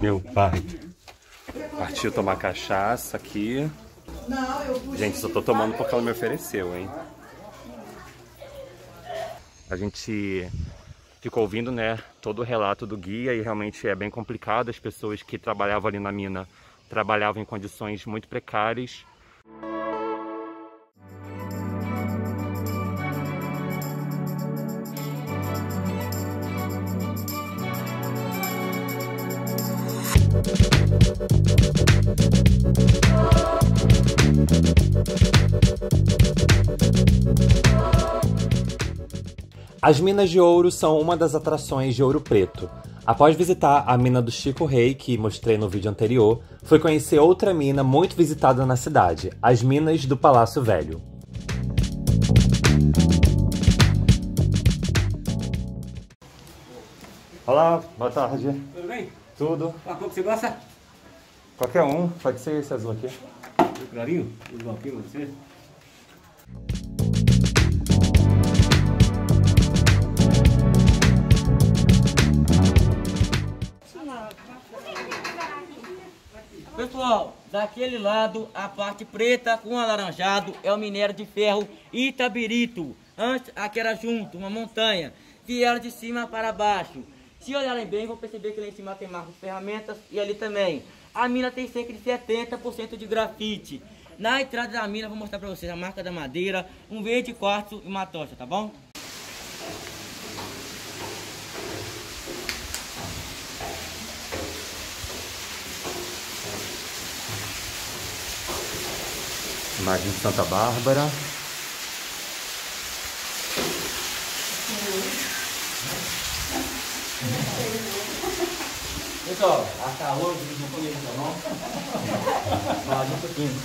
Meu pai. Partiu tomar cachaça aqui. Gente, só tô tomando porque ela me ofereceu, hein? A gente ficou ouvindo, né, todo o relato do guia e realmente é bem complicado. As pessoas que trabalhavam ali na mina trabalhavam em condições muito precárias. As minas de ouro são uma das atrações de Ouro Preto. Após visitar a mina do Chico Rei, que mostrei no vídeo anterior, foi conhecer outra mina muito visitada na cidade, as minas do Palácio Velho. Olá, boa tarde. Tudo bem? Tudo? Qual cor que você gosta? Qualquer um, pode ser esse azul aqui. Clarinho? Igual aqui, você? Pessoal, daquele lado, a parte preta com alaranjado é o minério de ferro Itabirito. Antes, aqui era junto, uma montanha. Vieram de cima para baixo. Se olharem bem, vão perceber que lá em cima tem marcas de ferramentas e ali também. A mina tem cerca de 70% de grafite. Na entrada da mina, vou mostrar para vocês a marca da madeira, um verde quartzo e uma tocha, tá bom? Imagem de Santa Bárbara. Pessoal, a calor, não comem isso não? Fala um pouquinho.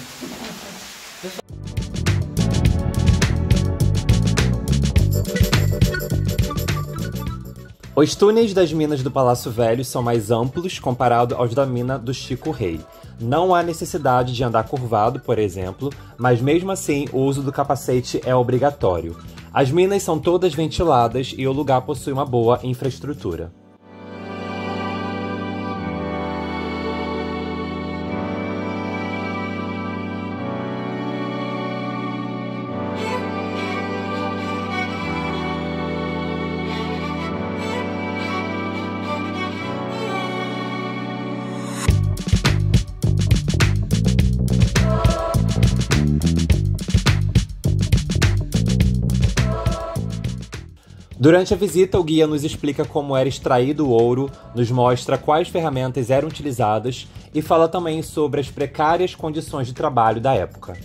Os túneis das minas do Palácio Velho são mais amplos comparado aos da mina do Chico Rei. Não há necessidade de andar curvado, por exemplo, mas mesmo assim o uso do capacete é obrigatório. As minas são todas ventiladas e o lugar possui uma boa infraestrutura. Durante a visita, o guia nos explica como era extraído o ouro, nos mostra quais ferramentas eram utilizadas e fala também sobre as precárias condições de trabalho da época.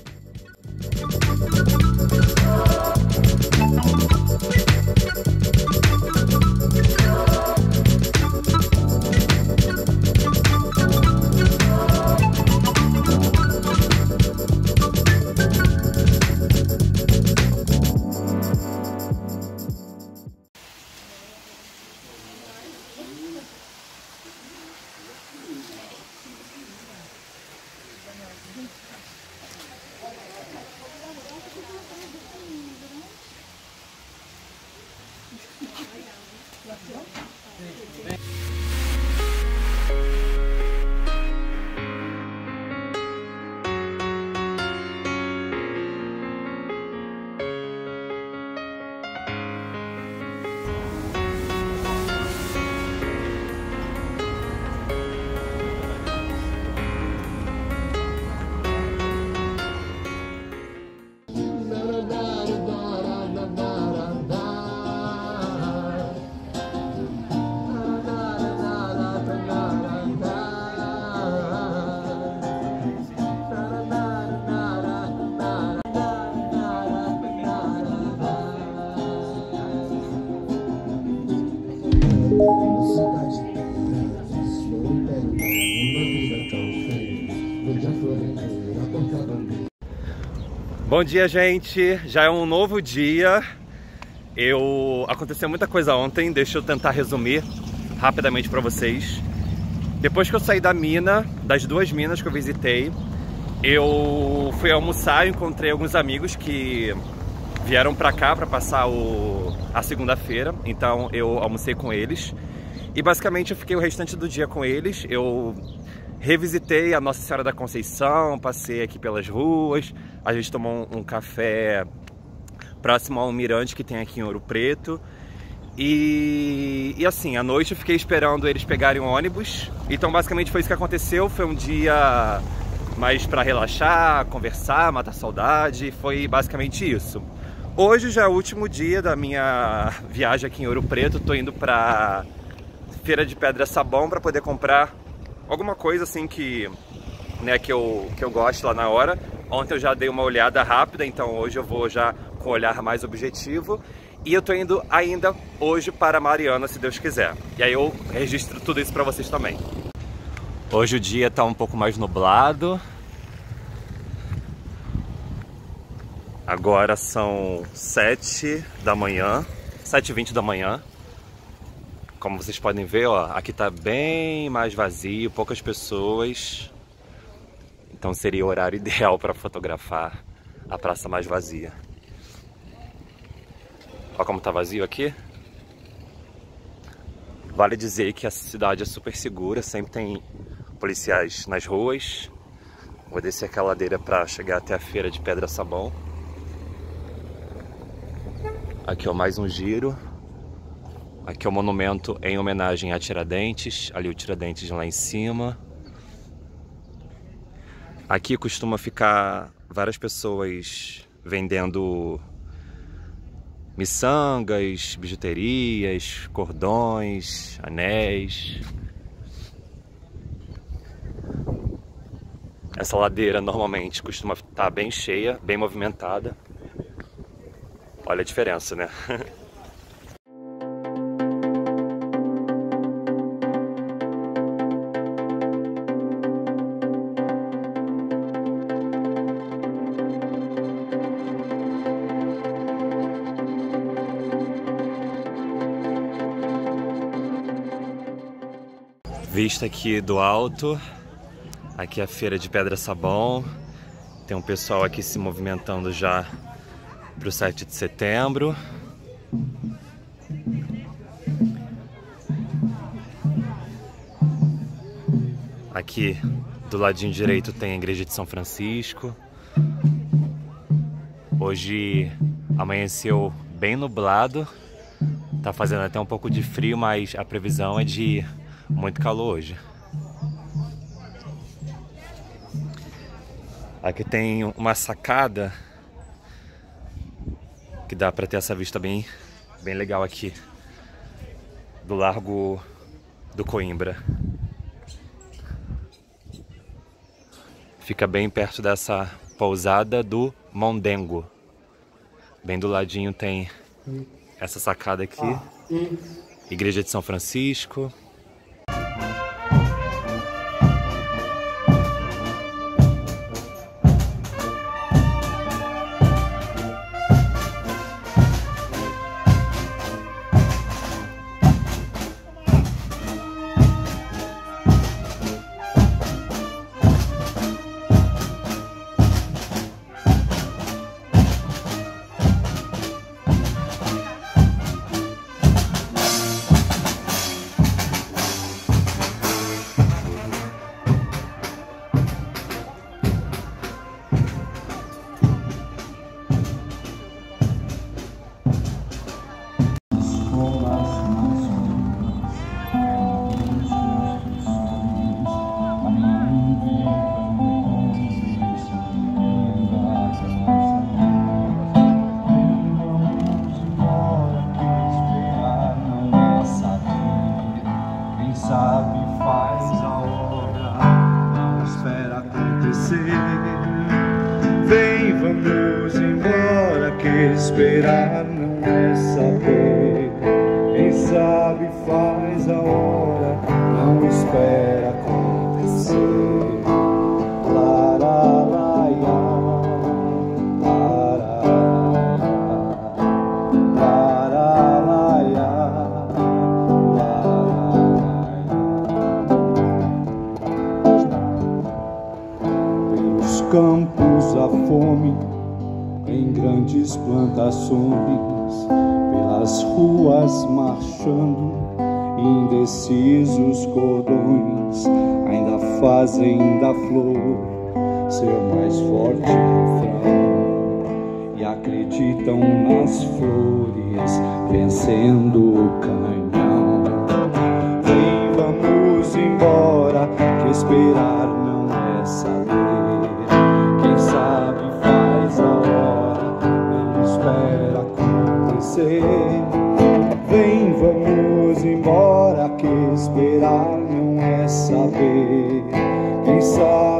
네. Bom dia, gente. Já é um novo dia. Eu aconteceu muita coisa ontem. Deixa eu tentar resumir rapidamente para vocês. Depois que eu saí da mina, das duas minas que eu visitei, eu fui almoçar, encontrei alguns amigos que vieram para cá para passar o, a segunda-feira. Então eu almocei com eles. E basicamente eu fiquei o restante do dia com eles. Eu revisitei a Nossa Senhora da Conceição, passei aqui pelas ruas, a gente tomou um, café próximo ao mirante que tem aqui em Ouro Preto. E, e, assim, à noite eu fiquei esperando eles pegarem o ônibus. Então basicamente foi isso que aconteceu. Foi um dia mais para relaxar, conversar, matar saudade. Foi basicamente isso. Hoje já é o último dia da minha viagem aqui em Ouro Preto. Tô indo para Feira de Pedra Sabão para poder comprar alguma coisa assim que, né, que, eu, que eu gosto lá na hora. Ontem eu já dei uma olhada rápida, então hoje eu vou já com um olhar mais objetivo. E eu tô indo ainda hoje para Mariana, se Deus quiser. E aí eu registro tudo isso para vocês também. Hoje o dia tá um pouco mais nublado. Agora são 7 da manhã, 7h20 da manhã. Como vocês podem ver, ó, aqui tá bem mais vazio, poucas pessoas. Então seria o horário ideal para fotografar a praça mais vazia. Olha como tá vazio aqui. Vale dizer que a cidade é super segura, sempre tem policiais nas ruas. Vou descer aquela ladeira para chegar até a feira de Pedra Sabão. Aqui ó, mais um giro. Aqui é o monumento em homenagem a Tiradentes, ali o Tiradentes lá em cima. Aqui costuma ficar várias pessoas vendendo miçangas, bijuterias, cordões, anéis. Essa ladeira normalmente costuma estar bem cheia, bem movimentada. Olha a diferença, né? Vista aqui do alto, aqui é a feira de Pedra Sabão, tem um pessoal aqui se movimentando já para o 7 de setembro. Aqui do ladinho direito tem a igreja de São Francisco. Hoje amanheceu bem nublado, tá fazendo até um pouco de frio, mas a previsão é de muito calor hoje. Aqui tem uma sacada que dá para ter essa vista bem, bem legal aqui do Largo do Coimbra. Fica bem perto dessa pousada do Mondengo. Bem do ladinho tem essa sacada aqui. Igreja de São Francisco. Esperar não é saber. Quem sabe faz a hora, não espera acontecer. Fome em grandes plantações, pelas ruas marchando Indecisos cordões ainda fazem da flor seu mais forte e acreditam nas flores vencendo o canhão. Vem, vamos embora, que esperar espera acontecer. Vem, vamos embora, que esperar não é saber. Quem sabe